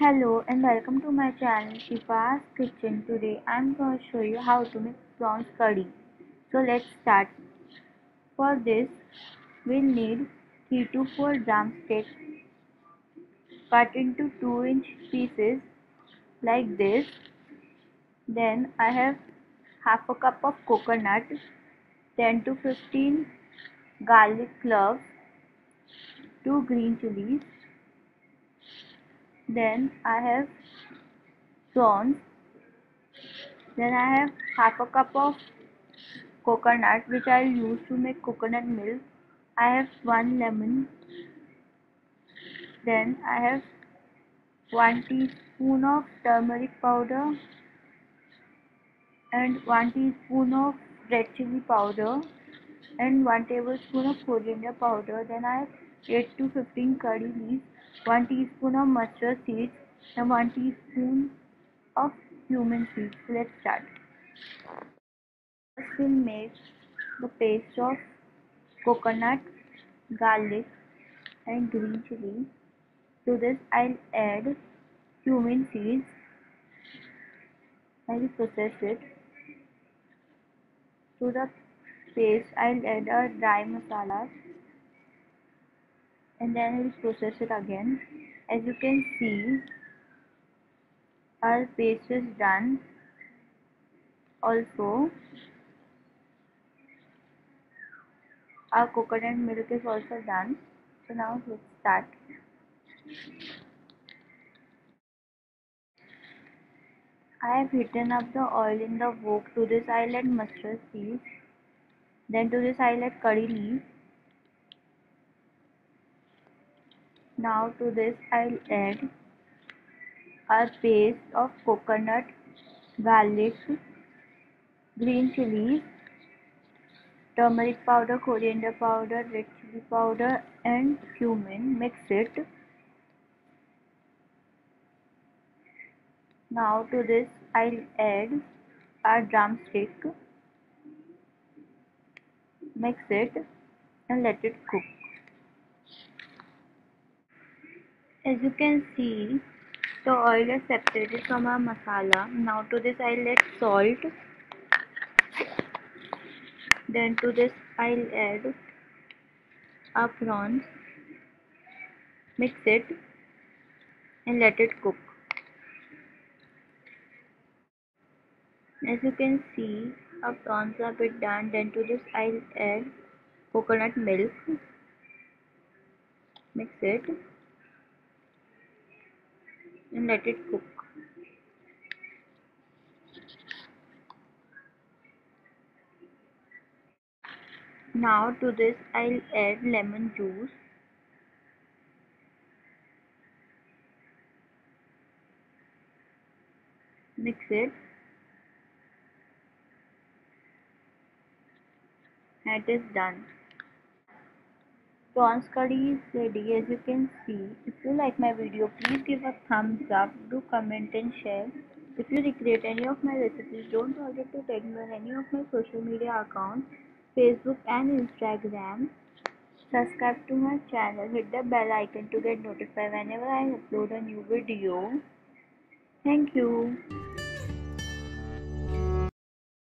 Hello and welcome to my channel Shifa's Kitchen. Today I'm going to show you how to make prawns curry. So let's start. For this we'll need 3 to 4 drumsticks cut into 2 inch pieces like this. Then I have half a cup of coconut, 10 to 15 garlic cloves, 2 green chilies, then I have prawns. Then I have half a cup of coconut which I'll use to make coconut milk. I have one lemon. Then I have one teaspoon of turmeric powder and one teaspoon of red chili powder and 1 tablespoon of coriander powder. Then I have 8 to 15 curry leaves 1 teaspoon of mustard seeds and 1 teaspoon of cumin seeds. Let's start. First we'll make the paste of coconut, garlic and green chili. To this I'll add cumin seeds. I will process it. To the paste I'll add a dry masala and then we'll process it again. As you can see our paste is done. Also our coconut milk is also done. So now let's start. I have heated up the oil in the wok to this I'll add mustard seeds then to this I'll add curry leaves Now to this I'll add a paste of coconut, garlic, green chilies, turmeric powder, coriander powder, red chili powder and cumin. Mix it. Now to this I'll add a drumstick. Mix it and let it cook. As you can see, the oil is separated from our masala. Now to this I'll add salt. Then to this I'll add our prawns. Mix it and let it cook. As you can see, our prawns are a bit done. Then to this I'll add coconut milk. Mix it and let it cook. Now to this I'll add lemon juice. Mix it. It is done prawns curry is ready as you can see. If you like my video please give a thumbs up. Do comment and share. If you recreate any of my recipes don't forget to tag me on any of my social media accounts facebook and instagram. Subscribe to my channel. Hit the bell icon to get notified whenever i upload a new video. Thank you